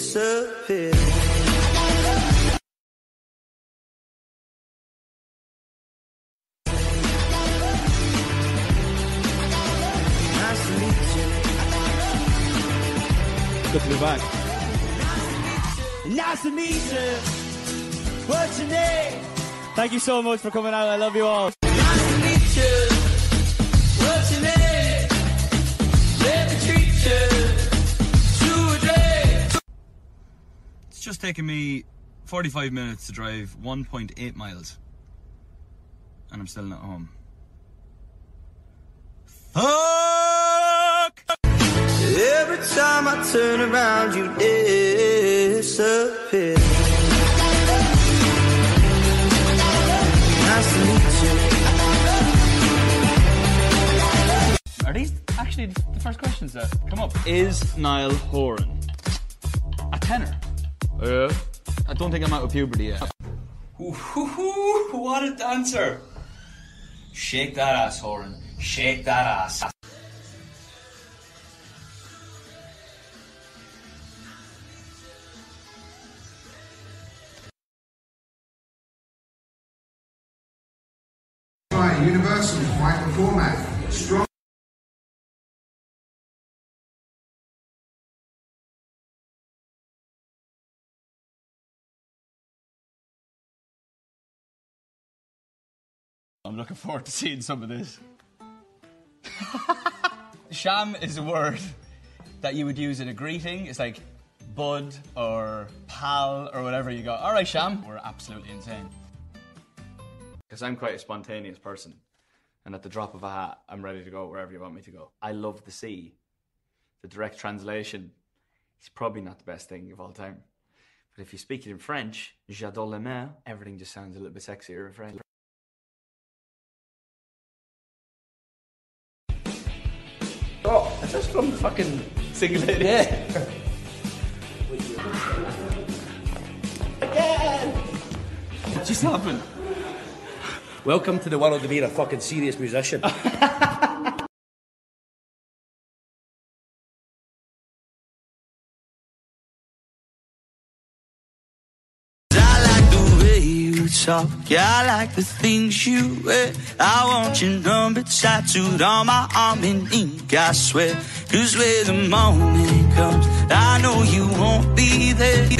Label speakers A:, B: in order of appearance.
A: disappear. Nice to meet you.
B: Good to be back.
A: Nice to meet you. What's your name?
B: Thank you so much for coming out. I love you all.
C: Just taken me 45 minutes to drive 1.8 miles. And I'm still not home. Fuck!
A: Every time I turn around, you disappear. Nice to meet you.
B: Are these actually the first questions that come up? Is Niall Horan a tenor?
C: Yeah. I don't think I'm out of puberty yet.
D: Ooh, What a dancer! Shake that ass, Horan. Shake that ass.
E: Right, Universal, quite the format. Strong.
B: I'm looking forward to seeing some of this. Sham is a word that you would use in a greeting. It's like bud or pal or whatever you go. All right, Sham. We're absolutely insane.
F: Because I'm quite a spontaneous person. And at the drop of a hat, I'm ready to go wherever you want me to go. I love the sea. The direct translation is probably not the best thing of all time. But if you speak it in French, j'adore la mer, everything just sounds a little bit sexier in French.
G: Oh, is from fucking
F: Single lady.
G: yeah?
B: What just happened?
G: Welcome to the world of being a fucking serious musician.
A: talk. Yeah, I like the things you wear. I want your number tattooed on my arm in ink, I swear. Cause when the moment comes, I know you won't be there.